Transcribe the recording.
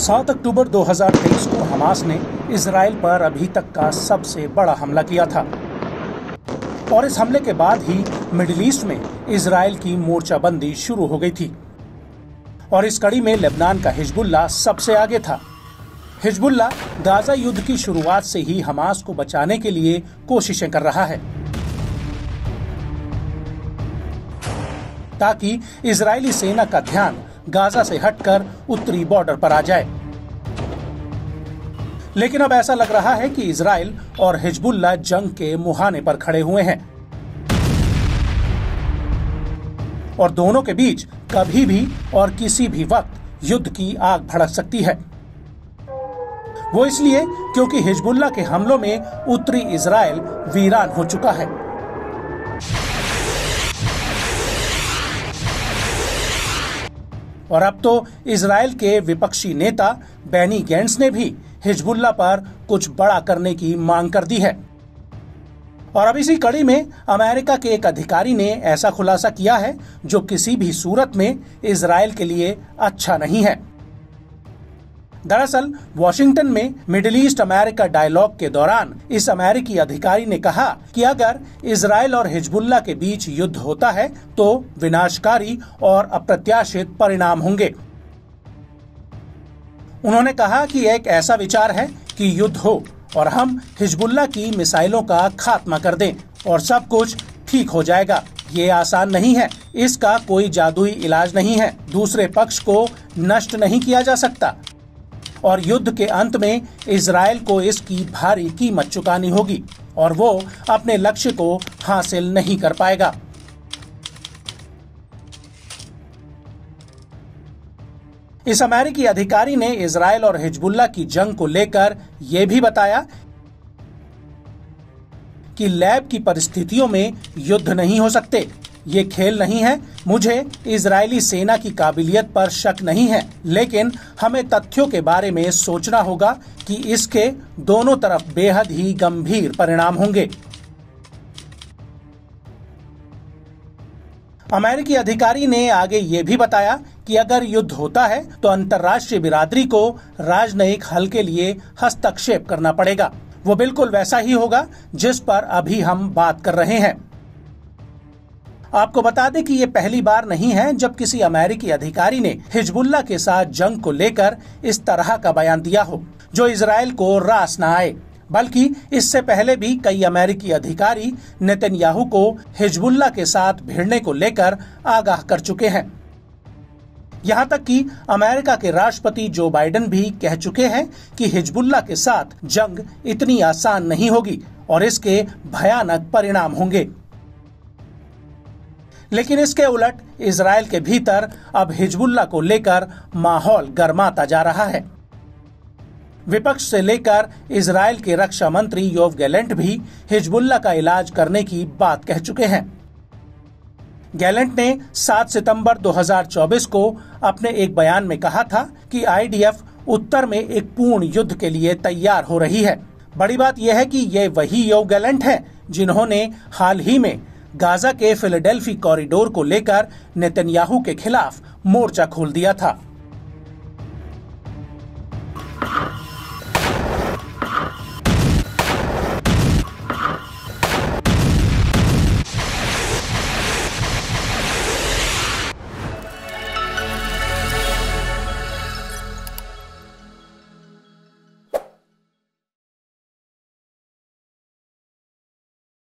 सात अक्टूबर 2023 को हमास ने इसराइल पर अभी तक का सबसे बड़ा हमला किया था। और इस हमले के बाद ही मिडिल ईस्ट में इसराइल की मोर्चाबंदी शुरू हो गई थी। और इस कड़ी में लेबनान का हिजबुल्ला सबसे आगे था। हिजबुल्ला गाजा युद्ध की शुरुआत से ही हमास को बचाने के लिए कोशिशें कर रहा है। ताकि इजरायली सेना का ध्यान गाजा से हटकर उत्तरी बॉर्डर पर आ जाए। लेकिन अब ऐसा लग रहा है कि इसराइल और हिजबुल्ला जंग के मुहाने पर खड़े हुए हैं। और दोनों के बीच कभी भी और किसी भी वक्त युद्ध की आग भड़क सकती है। वो इसलिए क्योंकि हिजबुल्ला के हमलों में उत्तरी इसराइल वीरान हो चुका है। और अब तो इसराइल के विपक्षी नेता बैनी गेंट्स ने भी हिजबुल्ला पर कुछ बड़ा करने की मांग कर दी है। और अब इसी कड़ी में अमेरिका के एक अधिकारी ने ऐसा खुलासा किया है जो किसी भी सूरत में इसराइल के लिए अच्छा नहीं है। दरअसल, वॉशिंगटन में मिडिल ईस्ट अमेरिका डायलॉग के दौरान इस अमेरिकी अधिकारी ने कहा कि अगर इसराइल और हिजबुल्ला के बीच युद्ध होता है तो विनाशकारी और अप्रत्याशित परिणाम होंगे। उन्होंने कहा कि एक ऐसा विचार है कि युद्ध हो और हम हिजबुल्ला की मिसाइलों का खात्मा कर दें और सब कुछ ठीक हो जाएगा। ये आसान नहीं है। इसका कोई जादुई इलाज नहीं है। दूसरे पक्ष को नष्ट नहीं किया जा सकता। और युद्ध के अंत में इसराइल को इसकी भारी कीमत चुकानी होगी और वो अपने लक्ष्य को हासिल नहीं कर पाएगा। इस अमेरिकी अधिकारी ने इसराइल और हिजबुल्ला की जंग को लेकर यह भी बताया कि लैब की परिस्थितियों में युद्ध नहीं हो सकते। ये खेल नहीं है। मुझे इजरायली सेना की काबिलियत पर शक नहीं है, लेकिन हमें तथ्यों के बारे में सोचना होगा कि इसके दोनों तरफ़ बेहद ही गंभीर परिणाम होंगे। अमेरिकी अधिकारी ने आगे ये भी बताया कि अगर युद्ध होता है तो अंतर्राष्ट्रीय बिरादरी को राजनयिक हल के लिए हस्तक्षेप करना पड़ेगा। वो बिल्कुल वैसा ही होगा जिस पर अभी हम बात कर रहे हैं। आपको बता दें कि ये पहली बार नहीं है जब किसी अमेरिकी अधिकारी ने हिजबुल्ला के साथ जंग को लेकर इस तरह का बयान दिया हो, जो इसराइल को रास न आए। बल्कि इससे पहले भी कई अमेरिकी अधिकारी नेतन्याहू को हिजबुल्ला के साथ भिड़ने को लेकर आगाह कर चुके हैं। यहाँ तक कि अमेरिका के राष्ट्रपति जो बाइडेन भी कह चुके हैं कि हिजबुल्ला के साथ जंग इतनी आसान नहीं होगी और इसके भयानक परिणाम होंगे। लेकिन इसके उलट इसराइल के भीतर अब हिजबुल्ला को लेकर माहौल गर्माता जा रहा है। विपक्ष से लेकर इसराइल के रक्षा मंत्री योव गैलेंट भी हिजबुल्ला का इलाज करने की बात कह चुके हैं। गैलेंट ने 7 सितंबर 2024 को अपने एक बयान में कहा था कि आईडीएफ उत्तर में एक पूर्ण युद्ध के लिए तैयार हो रही है। बड़ी बात यह है कि ये वही योव गैलेंट हैं जिन्होंने हाल ही में गाजा के फिलाडेल्फी कॉरिडोर को लेकर नेतन्याहू के खिलाफ मोर्चा खोल दिया था।